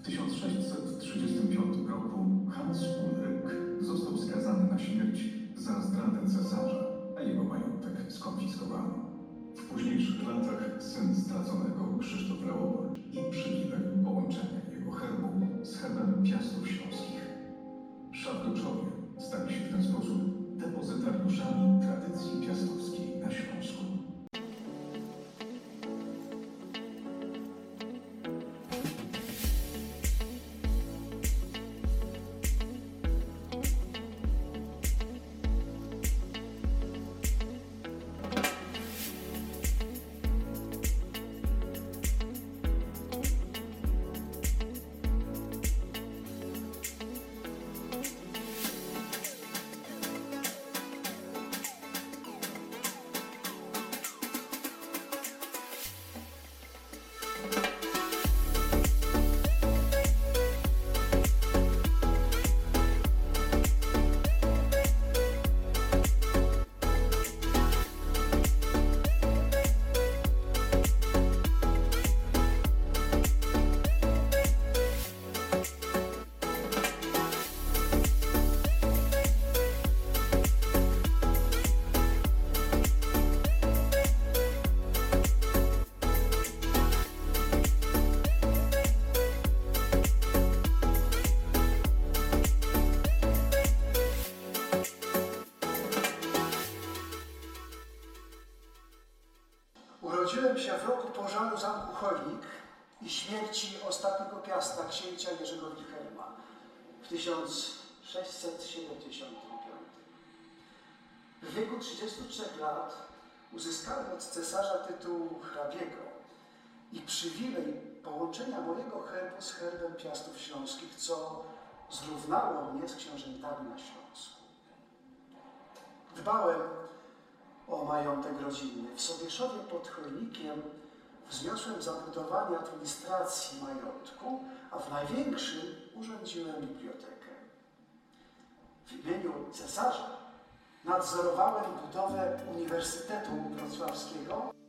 W 1635 roku Hans Ulryk został skazany na śmierć za zdradę cesarza, a jego majątek skonfiskowano. W późniejszych latach syn straconego Krzysztof Leopold i przywilej połączenia jego herbu z herbem Piastów Śląskich. Szarloczowie stali się w ten sposób depozytariuszami tradycji piastowskiej na Śląsku. Urodziłem się w roku pożaru zamku Cholik i śmierci ostatniego piasta księcia Jerzego Wilhelma w 1675. W wieku 33 lat uzyskałem od cesarza tytuł hrabiego i przywilej połączenia mojego herbu z herbem piastów śląskich, co zrównało mnie z książętami na Śląsku. Dbałem o majątek rodzinny. W Sobieszowie pod Chojnikiem wzniosłem zabudowanie administracji majątku, a w największym urządziłem bibliotekę. W imieniu cesarza nadzorowałem budowę Uniwersytetu Wrocławskiego